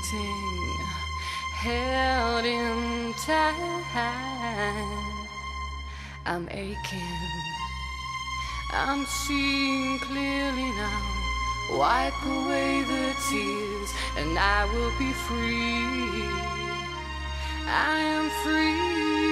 waiting, held in time. I'm aching, I'm seeing clearly now. Wipe away the tears, and I will be free. I am free.